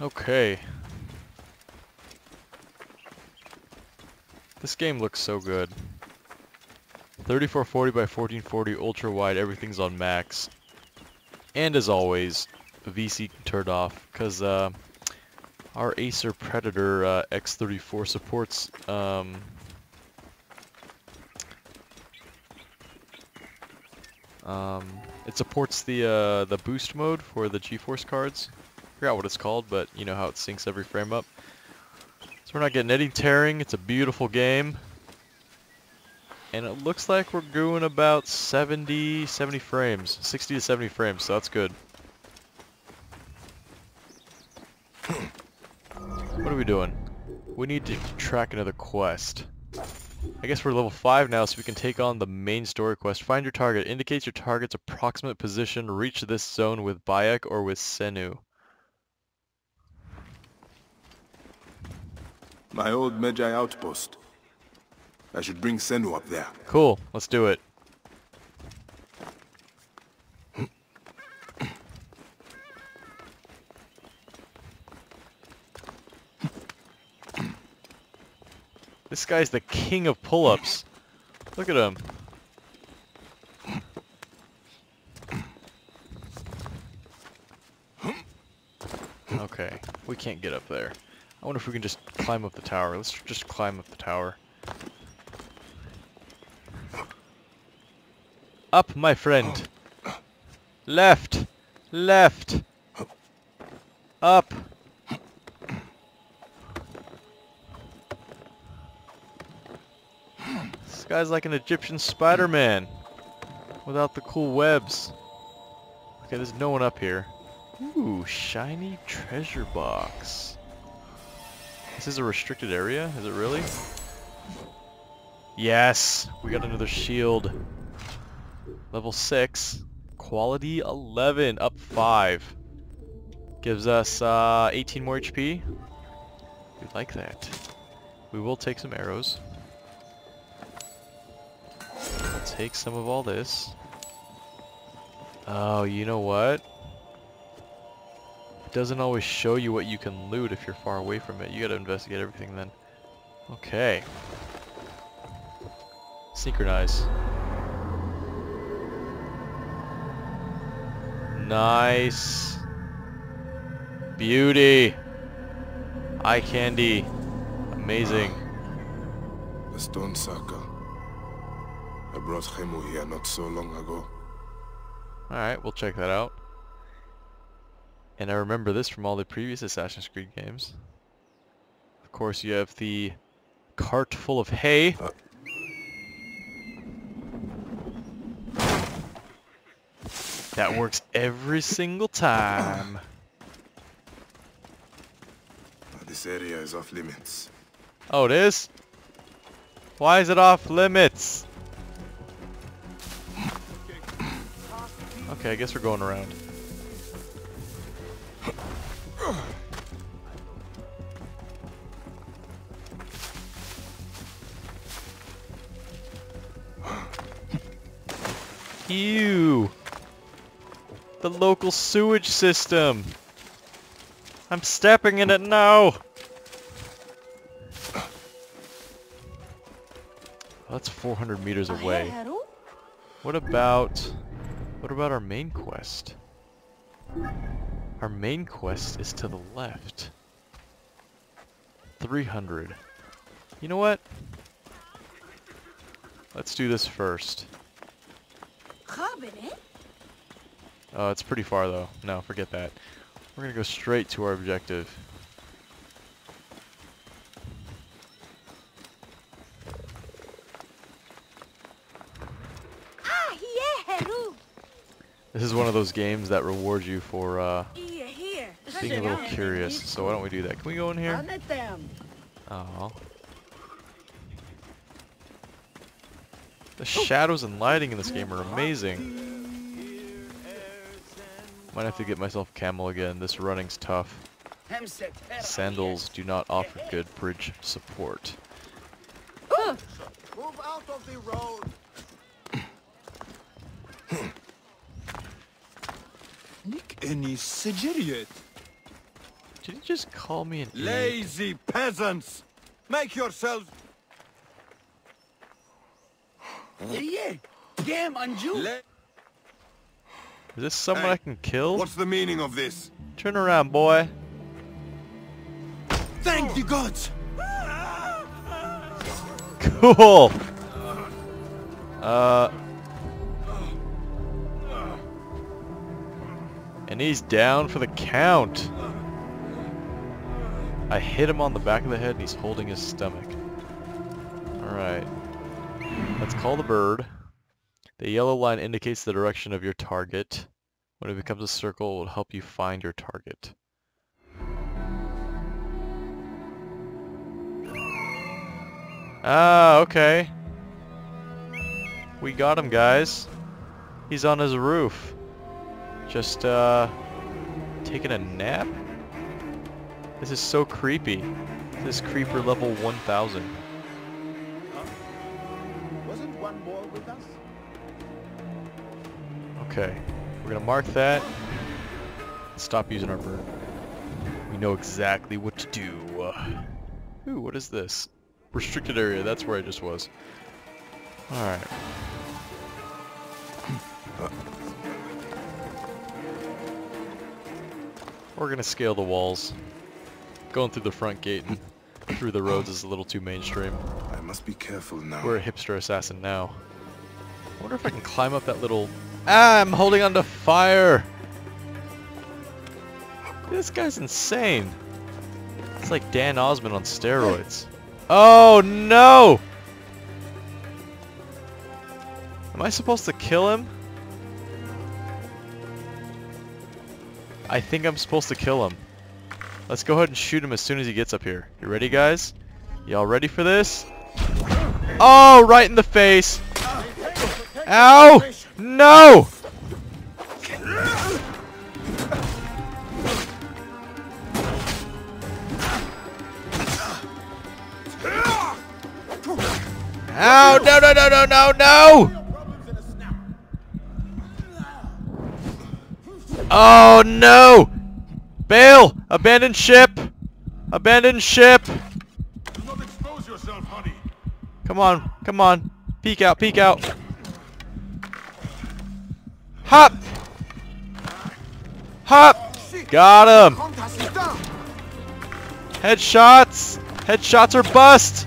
Okay. This game looks so good. 3440 by 1440 ultra wide, everything's on max. And as always, VC turned off because uh, our Acer Predator uh, X34 supports um, um, it supports the uh, the boost mode for the GeForce cards. Forgot what it's called, but you know how it syncs every frame up. So we're not getting any tearing. It's a beautiful game. And it looks like we're doing about 70, 70 frames. 60 to 70 frames, so that's good. What are we doing? We need to track another quest. I guess we're level 5 now, so we can take on the main story quest. Find your target. Indicates your target's approximate position. Reach this zone with Bayek or with Senu. My old Medjay outpost. I should bring Senu up there. Cool. Let's do it. This guy's the king of pull-ups. Look at him. Okay, we can't get up there. I wonder if we can just climb up the tower. Let's just climb up the tower. Up, my friend. Left. Left. Up. This guy's like an Egyptian Spider-Man. Without the cool webs. Okay, there's no one up here. Ooh, shiny treasure box. This is a restricted area? Is it really? Yes! We got another shield. Level 6. Quality 11. Up 5. Gives us uh, 18 more HP. We like that. We will take some arrows. We'll take some of all this. Oh, you know what? It doesn't always show you what you can loot if you're far away from it. You gotta investigate everything then. Okay. Synchronize. Nice. Beauty. Eye candy. Amazing. The stone circle. I brought Khemu here not so long ago. Alright, we'll check that out. And I remember this from all the previous Assassin's Creed games. Of course, you have the cart full of hay. Uh. That works every single time. This area is off limits. Oh, it is? Why is it off limits? Okay, I guess we're going around. Ew! The local sewage system! I'm stepping in it now! That's 400 meters away. What about... What about our main quest? Our main quest is to the left. 300. You know what? Let's do this first. Oh, it's pretty far though. No, forget that. We're gonna go straight to our objective. This is one of those games that rewards you for uh, being a little curious. So why don't we do that? Can we go in here? Oh. The shadows and lighting in this game are amazing. Might have to get myself camel again. This running's tough. Sandals do not offer good bridge support. Move out of the road. Nick any Sigiriet. Did he just call me an idiot? Lazy peasants! Make yourselves... Yeah, damn, Anju. Is this someone Hey, I can kill? What's the meaning of this? Turn around, boy. Thank the gods. Cool. Uh. And he's down for the count. I hit him on the back of the head and he's holding his stomach. Alright. Let's call the bird. The yellow line indicates the direction of your target. When it becomes a circle, it will help you find your target. Ah, okay. We got him, guys. He's on his roof. Just, uh, taking a nap? This is so creepy. This is creeper level 1000. Okay. We're gonna mark that. Stop using our bird. We know exactly what to do. Ooh, what is this? Restricted area, that's where I just was. Alright. We're gonna scale the walls. Going through the front gate and through the roads is a little too mainstream. I must be careful now. We're a hipster assassin now. I wonder if I can climb up that little... Ah, I'm holding onto fire! This guy's insane. It's like Dan Osmond on steroids. Oh no! Am I supposed to kill him? I think I'm supposed to kill him. Let's go ahead and shoot him as soon as he gets up here. You ready, guys? Y'all ready for this? Oh, right in the face! Ow! No! Ow! No, no, no, no, no, no! Oh, no! Bail! Abandon ship! Abandon ship! Do not expose yourself, honey. Come on, come on. Peek out, peek out. Hop! Hop! Got him! Headshots! Headshots are bust!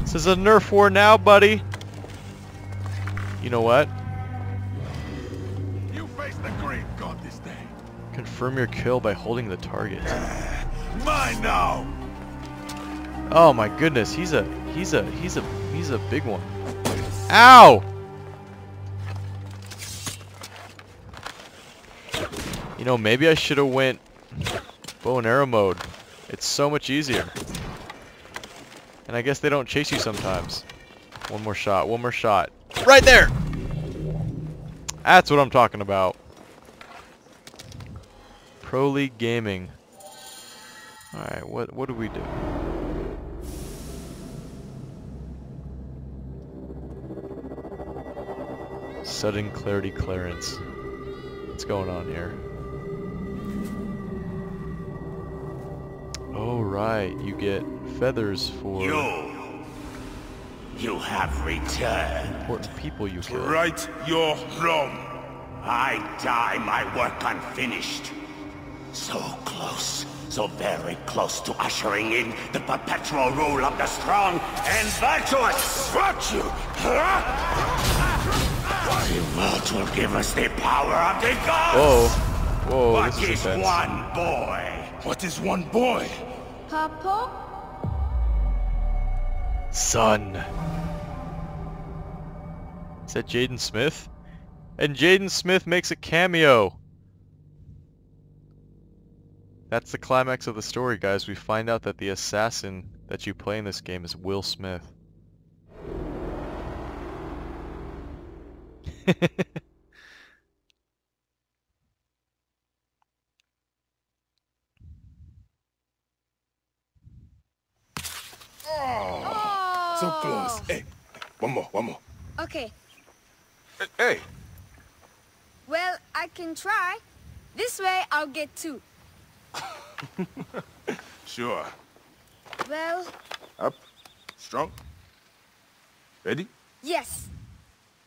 This is a nerf war now, buddy. You know what? You face the god this day. Confirm your kill by holding the target. Mine now! Oh my goodness, he's a he's a he's a he's a big one. Ow! You know, maybe I should have went bow and arrow mode. It's so much easier. And I guess they don't chase you sometimes. One more shot, one more shot. Right there! That's what I'm talking about. Pro League Gaming. Alright, what what do we do? Sudden clarity clearance. What's going on here? Right, you get feathers for You. You have returned. important people you kill. Right your wrong. I die my work unfinished. So close, so very close to ushering in the perpetual rule of the strong and virtuous. Virtue! The vote will give us the power of the gods. Whoa. Whoa, What this is is one boy? What is one boy? Son. Is that Jaden Smith? And Jaden Smith makes a cameo. That's the climax of the story, guys. We find out that the assassin that you play in this game is Will Smith. So close. Hey, one more, one more. Okay, Hey, well, I can try. This way, I'll get two. Sure. Well, Up. Strong. Ready? yes.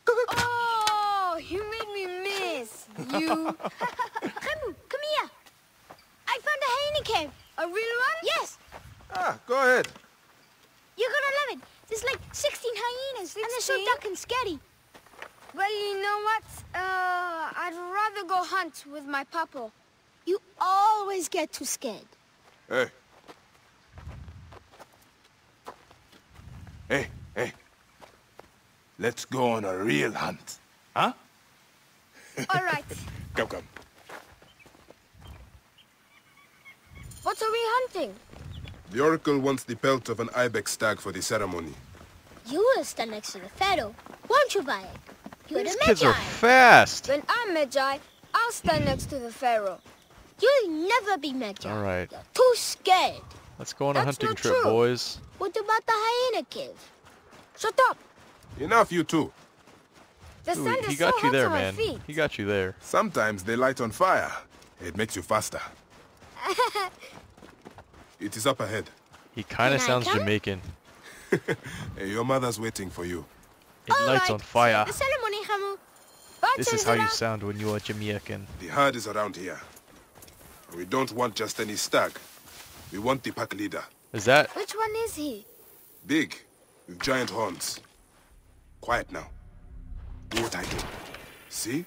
oh, you made me miss. You. Khemu, come here. I found a cave. A real one? Yes, Ah, go ahead. You're gonna love it. There's like 16 hyenas, and they're so 16? dark and scary. Well, you know what? Uh, I'd rather go hunt with my papa. You always get too scared. Hey. Hey, hey. Let's go on a real hunt. Huh? All right. Come, come. What are we hunting? The Oracle wants the pelt of an ibex stag for the ceremony. You will stand next to the pharaoh, won't you, Bayek? You're These the kids are Medjay. fast. When I'm Medjay, I'll stand next to the Pharaoh. You'll never be Medjay. All right. You're too scared. Let's go on a hunting trip, true. boys. What about the hyena cave? Shut up! Enough, you two. The Ooh, sand he is got so you there, man. feet. He got you there. Sometimes they light on fire. It makes you faster. it is up ahead. He kind of sounds? Jamaican. Hey, your mother's waiting for you. It All lights right, on fire. The ceremony, Khemu. This is how you sound when you are Jamaican. The herd is around here. We don't want just any stag. We want the pack leader. Is that? Which one is he? Big, with giant horns. Quiet now. Do what I do. See?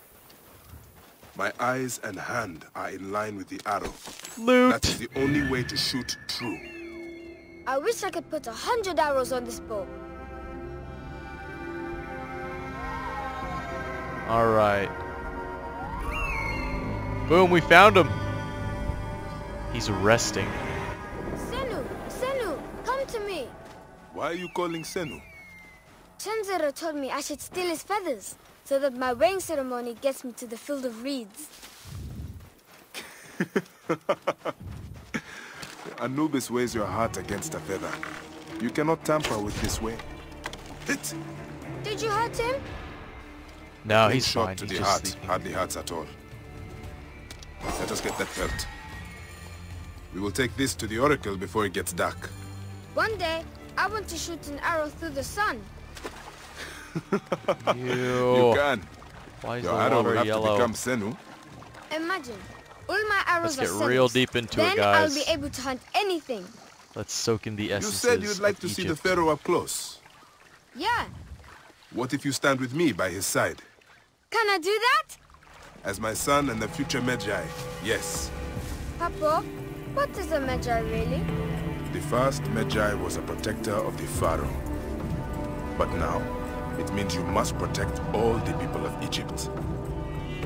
My eyes and hand are in line with the arrow. That is the only way to shoot true. I wish I could put a hundred arrows on this bow. All right. Boom, we found him. He's resting. Senu, Senu, come to me. Why are you calling Senu? Chenzira told me I should steal his feathers so that my weighing ceremony gets me to the field of reeds. Anubis weighs your heart against a feather. You cannot tamper with this way. Hit! Did you hurt him? No, Clean he's shot fine. to He's the just heart. sleeping. Hardly hurts at all. Let us get that pelt. We will take this to the Oracle before it gets dark. One day, I want to shoot an arrow through the sun. You can. Why is Your the arrow will have yellow? to become Senu. Imagine, all my arrows Let's are get real deep into then it, guys. I'll be able to hunt anything. Let's soak in the S. You said you'd like of to see the Pharaoh up close. Yeah, What if you stand with me by his side? can I do that? As my son and the future Medjay, yes. Papa, what is a Medjay really? The first Medjay was a protector of the Pharaoh. But now, it means you must protect all the people of Egypt.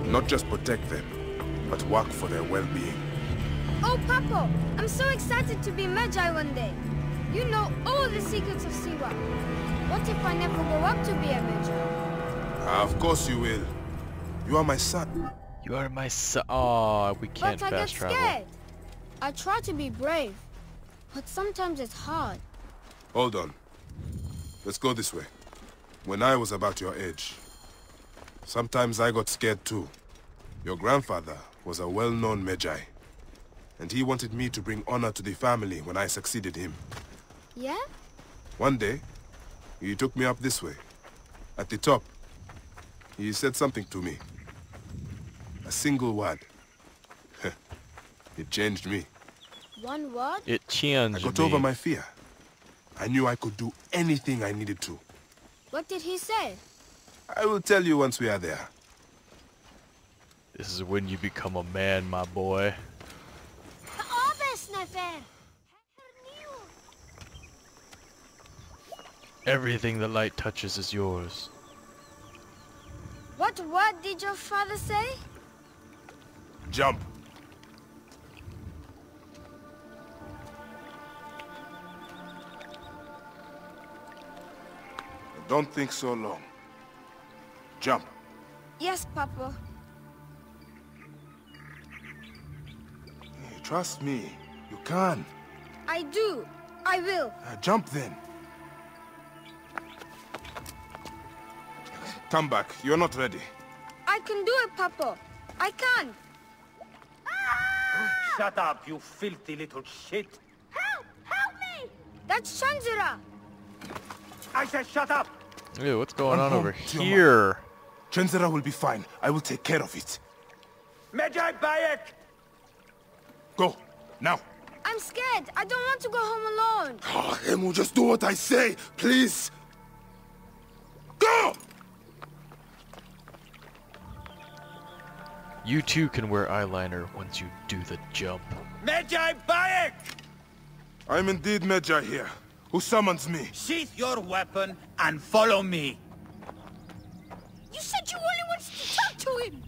Not just protect them, but work for their well-being. Oh, Papa, I'm so excited to be Medjay one day. You know all the secrets of Siwa. What if I never grow up to be a Medjay? Ah, of course you will. You are my son. You are my son. Oh, we can't but I get fast travel. scared. I try to be brave, but sometimes it's hard. Hold on. Let's go this way. When I was about your age, sometimes I got scared too. Your grandfather was a well-known Medjay, and he wanted me to bring honor to the family when I succeeded him. Yeah? One day, he took me up this way. At the top, he said something to me. A single word. it changed me. One word? It changed me. I got me. over my fear. I knew I could do anything I needed to. What did he say? I will tell you once we are there. This is when you become a man, my boy. Everything the light touches is yours. What word did your father say? Jump. Don't think so long. Jump. Yes, Papa. Trust me. You can. I do. I will. Uh, jump then. Come back. You're not ready. I can do it, Papa. I can. Shut up, you filthy little shit! Help! Help me! That's Chenzira. I said shut up! Ew, what's going Run on over Tiamat. here? Chenzira will be fine. I will take care of it. Medjay Bayek! Go, now. I'm scared. I don't want to go home alone. Ah, Khemu, just do what I say, please. Go! You too can wear eyeliner once you do the jump. Medjay Bayek! I'm indeed Medjay here. Who summons me? Sheath your weapon and follow me. You said you only wanted to talk to him!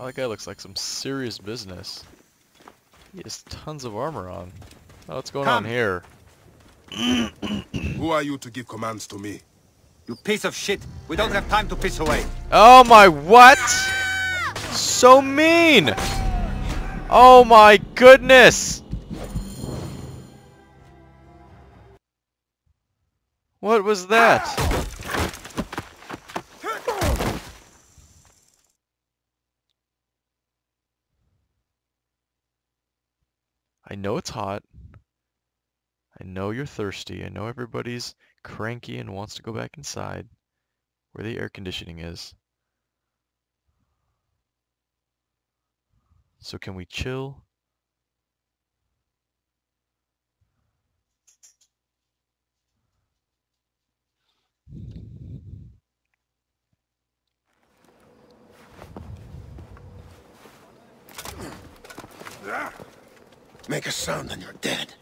Oh! Wow, that guy looks like some serious business. He has tons of armor on. Oh, what's going on here? Who are you to give commands to me? You piece of shit. We don't have time to piss away. Oh my what? So mean! Oh my goodness! What was that? I know it's hot. I know you're thirsty. I know everybody's cranky and wants to go back inside where the air conditioning is. So can we chill? Make a sound and you're dead.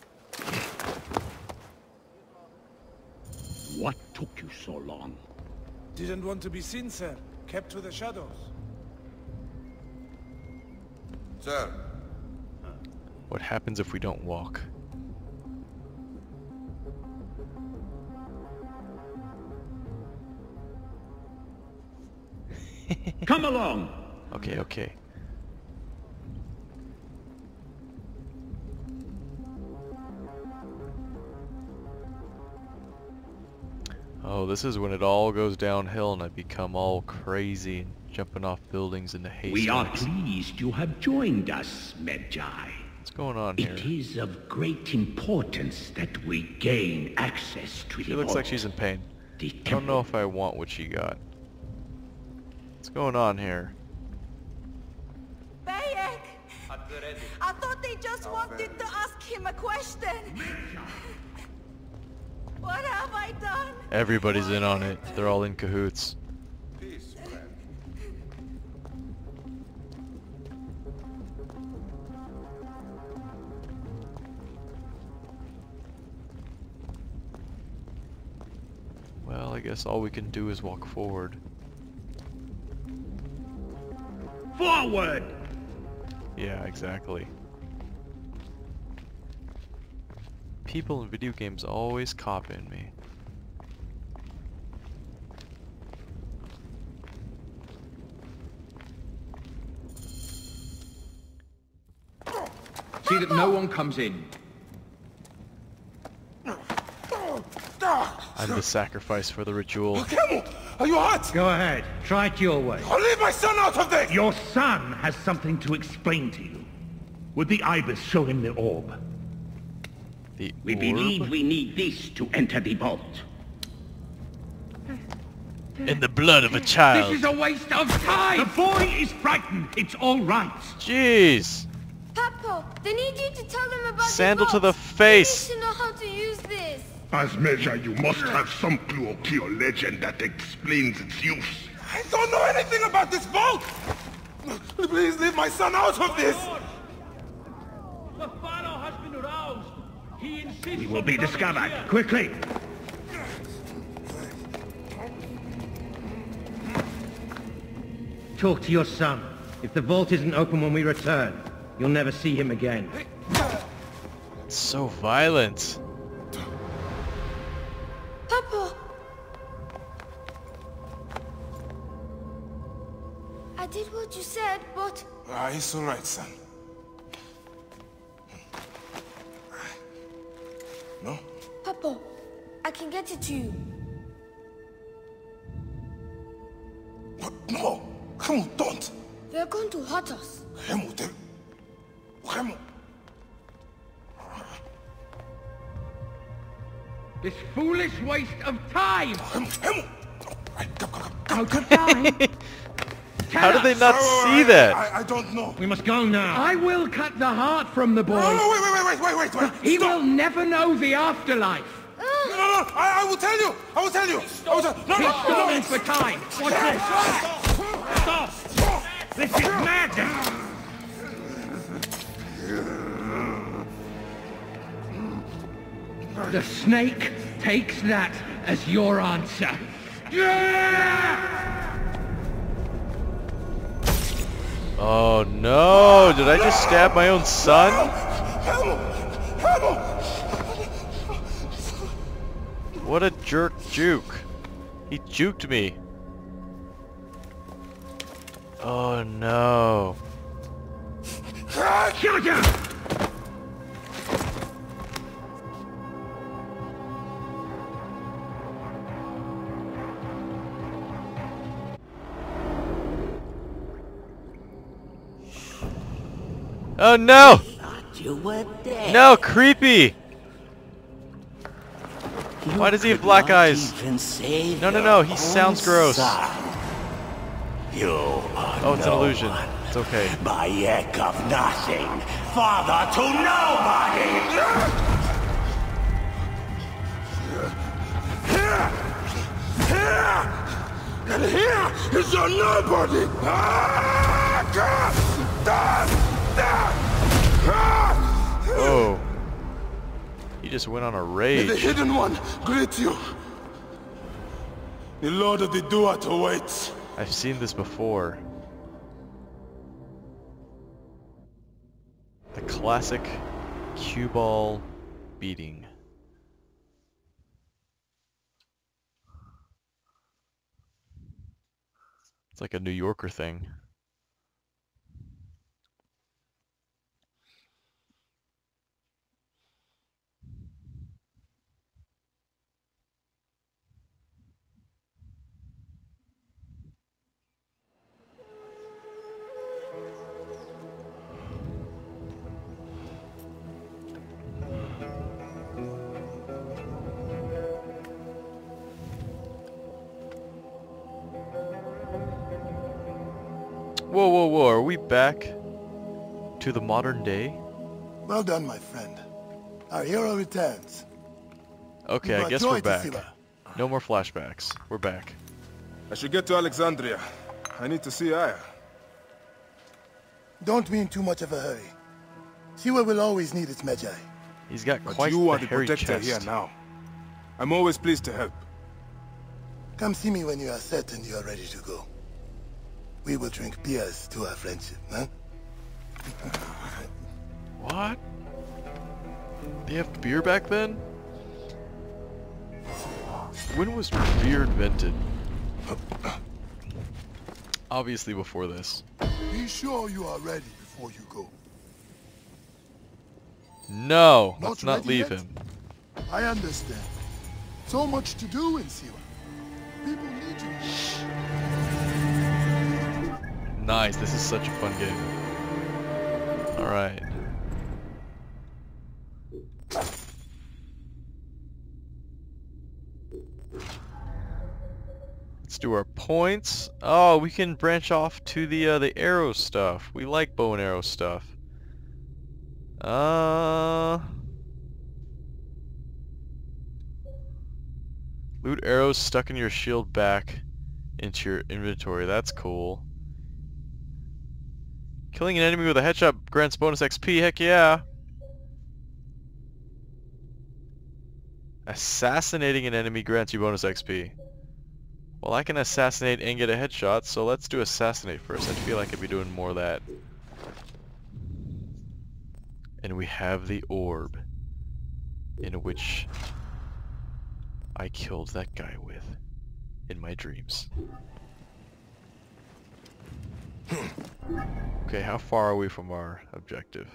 What took you so long? Didn't want to be seen, sir. Kept to the shadows. Sir, What happens if we don't walk? Come along! Okay, okay. Oh, this is when it all goes downhill and I become all crazy and jumping off buildings into haystacks. We are pleased you have joined us, Medjay. What's going on here? It is of great importance that we gain access to She the looks like she's in pain. The I don't know if I want what she got. What's going on here? Bayek! I thought they just wanted to ask him a question. What have I done? Everybody's in on it. They're all in cahoots. Well, I guess all we can do is walk forward. Forward! Yeah, exactly. People in video games always copying me. See that no one comes in. I'm the sacrifice for the ritual. Khemu, are you hurt? Go ahead. Try it your way. I'll leave my son out of this! Your son has something to explain to you. Would the Ibis show him the orb? The We orb? believe we need this to enter the vault. In the blood of a child. This is a waste of time! The boy is frightened. It's all right. Jeez. Papo, they need you to tell them about Sandal the to the face. They need to know how to use this. As measure, you must have some clue or key or legend that explains its use. I don't know anything about this vault! Please leave my son out of this! The pharaoh has been aroused. He will be discovered. Quickly! Talk to your son. If the vault isn't open when we return, you'll never see him again. It's so violent. Papa! I did what you said, but Ah, it's all right, son. No? Papa, I can get it to you. But no! Khemu, don't! They're going to hurt us. Khemu, they... Khemu! This foolish waste of time! Khemu, Khemu! Out of time! How did they not Oh, see I- that? I, I don't know. We must go now. I will cut the heart from the boy. No, no, wait, wait, wait, wait, wait, wait, wait. He will never know the afterlife. No, no, no, I, I will tell you. I will tell you. I will tell no, He's no, no, stalling for time. Watch this. Stop. This is magic. The snake takes that as your answer. Oh no! Did I just stab my own son? What a jerk juke. He juked me. Oh no. Oh no! You were dead. No, creepy! You Why does he have black eyes? No, no, no, he sounds gross. You are Oh, it's an illusion. one. It's okay. Bayek of nothing. Father to nobody. And here is your nobody. Ah, Ah! Oh. He just went on a May the hidden one greet you. The Lord of the Duat awaits. I've seen this before. The classic cue ball beating. It's like a New Yorker thing. Whoa, whoa, whoa, are we back to the modern day? Well done, my friend. Our hero returns. Okay, I guess we're back. No more flashbacks. We're back. I should get to Alexandria. I need to see Aya. Don't be in too much of a hurry. Siwa will always need its Medjay. He's got But quite you the are the hairy protector chest. here now. I'm always pleased to help. Come see me when you are certain you are ready to go. We will drink beers to our friendship, huh? What? They have beer back then? When was beer invented? Obviously before this. Be sure you are ready before you go. No, Not let's not leave yet? him. I understand. So much to do in Siwa. People need you. Nice, this is such a fun game. Alright. Let's do our points. Oh, we can branch off to the uh, the arrow stuff. We like bow and arrow stuff. Uh, loot arrows stuck in your shield back into your inventory. That's cool. Killing an enemy with a headshot grants bonus XP. Heck yeah. Assassinating an enemy grants you bonus XP. Well, I can assassinate and get a headshot, so let's do assassinate first. I feel like I'd be doing more of that. And we have the orb in which I killed that guy with in my dreams. Okay, how far are we from our objective?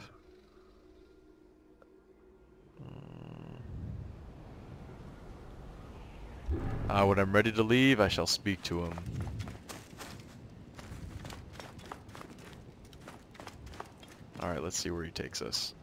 Uh, when I'm ready to leave, I shall speak to him. Alright, let's see where he takes us.